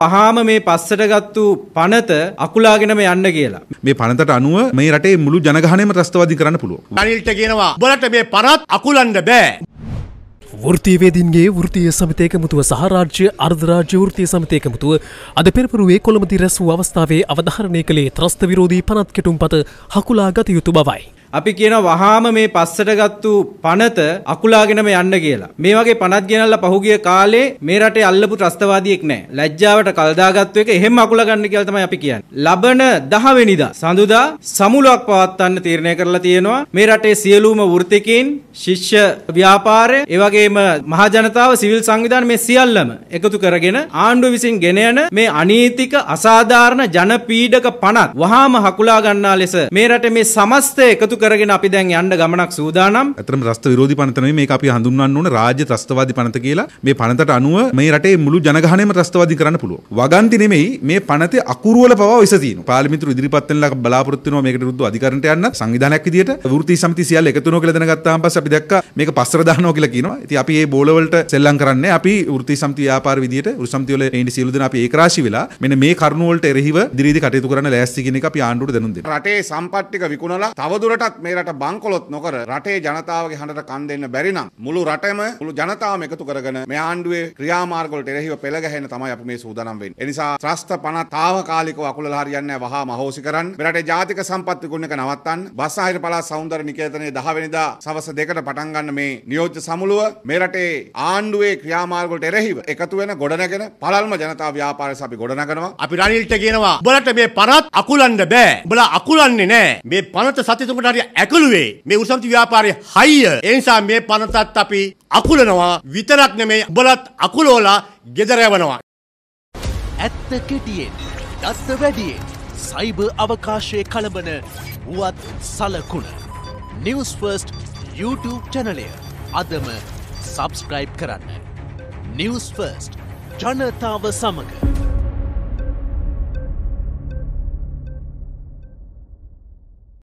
පහාම මේ පස්සට ගත්තු පනත අකුලාගෙනම යන්න කියලා. මේ පනතට අනුව මේ රටේ මුළු ජනගහනයම ත්‍රස්තවාදී කරන්න පුළුවන්. රනිල්ට කියනවා බලට මේ පනත් අකුලන්ඩ බෑ. වෘතියවේදින්ගේ වෘතිය සමතයකමුතුව සහරාජ්‍ය අර්ධරාජ්‍ය වෘතිය සමතයකමුතුව අද පෙරපුරුවේ කොළමති රැස් වූ අවස්ථාවේ අවධාරණය කළේ ත්‍රස්ත විරෝධී පනත් කෙටුම් පත හකුලා ගත යුතු බවයි. අපි කියන වහාම මේ පස්සට ගත්තු පනත අකුලාගෙනම යන්න කියලා. මේ වගේ පනත් ගෙනල්ලා පහුගිය කාලේ මේ රටේ අල්ලපු ත්‍රස්තවාදියෙක් නැහැ. ලැජ්ජාවට කල්දාගත්තු එක එහෙම අකුලා ගන්න කියලා තමයි අපි කියන්නේ. ලබන 10 වෙනිදා සඳුදා සමුලක් පවත්වන්න තීරණය කරලා තියෙනවා. මේ රටේ සියලුම වෘත්තිකීන්, ශිෂ්‍ය ව්‍යාපාරය, ඒ වගේම මහ ජනතාව සිවිල් සංවිධාන මේ සියල්ලම එකතු කරගෙන ආණ්ඩුව විසින් ගෙන යන මේ අනීතික අසාධාරණ ජනපීඩක පනත් වහාම හකුලා ගන්නා ලෙස මේ රටේ මේ සමස්තය එකතු කරගෙන අපි දැන් යන්න ගමනක් සූදානම්. ඇත්තටම ත්‍රස්ත විරෝධී පනත නෙවෙයි මේක අපි හඳුන්වන්න ඕන රාජ්‍ය ත්‍රස්තවාදී පනත කියලා. මේ පනතට අනුව මේ රටේ මුළු ජනගහනයම ත්‍රස්තවාදී කරන්න පුළුවන්. වගන්ති නෙමෙයි මේ පනතේ අකුරු වල පවා විස තියෙනවා. පාර්ලිමේන්තුව ඉදිරිපත් වෙනලා බලාපොරොත්තු වෙනවා මේකට විරුද්ධව අධිකරණයට යන්න සංවිධානයක් විදියට වෘත්තීය සමිති සියල්ල එකතු වෙනවා කියලා දැනගත්තාම පස්සේ අපි දැක්කා මේක පස්සර දානවා කියලා කියනවා. ඉතින් අපි මේ බෝල වලට සෙල්ලම් කරන්නේ අපි වෘත්තීය සමිති ව්‍යාපාර විදියට වෘත්ති සමිති වල ඉන්නේ සියලු දෙනා අපි ඒකරාශී වෙලා මෙන්න මේ කරුණු වලට එරෙහිව ඉදිරියේදී කටයුතු කරන්න ලෑස්ති කියන එක අපි ආණ්ඩුවට දැනුම් දෙනවා. රටේ සම්පත්තික විකුණලා තවදුරටත් මේ රට බංකොලොත් නොකර රටේ ජනතාවගේ හඬට කන් දෙන්න බැරි නම් මුළු රටම මුළු ජනතාවම එකතු කරගෙන මේ ආණ්ඩුවේ ක්‍රියාමාර්ග වලට එරෙහිව පෙළ ගැහෙන්න තමයි අපි මේ සූදානම් වෙන්නේ. ඒ නිසා ත්‍රස්ත පණ తాවකාලිකව අකුලලා හරියන්නේ නැහැ වහාම අහෝසි කරන්න. මේ රටේ ජාතික සම්පත් විකුණන එක නවත්තන්න. බස්සාහිර පළාත් සෞන්දර්ය නිකේතනයේ 10 වෙනිදා සවස් දෙකට පටන් ගන්න මේ නියෝජ්‍ය සමුළුව මේ රටේ ආණ්ඩුවේ ක්‍රියාමාර්ග වලට එරෙහිව එකතු වෙන ගොඩනගෙන පළල්ම ජනතා ව්‍යාපාරය අපි ගොඩනගනවා. අපි රනිල්ට කියනවා බලට මේ පනත් අකුලන්ඩ බෑ. බල අකුලන්නේ නෑ. මේ පනත සති තුනකට හරි ඇකලුවේ මේ උසම්ති ව්‍යාපාරයේ හයිය. ඒ නිසා මේ පනතත් අපි අකුලනවා විතරක් නෙමෙයි බලත් අකුලෝලා ගෙදර යවනවා. ඇත්ත කෙටියෙන් දත්ත වැඩියෙන් සයිබ අවකාශය කළඹන වුවත් සලකුණ නිවස් ෆර්ස්ට් YouTube චැනලය අදම සබස්ක්‍රයිබ් කරන්න. නිවස් ෆර්ස්ට් ජනතාව සමඟ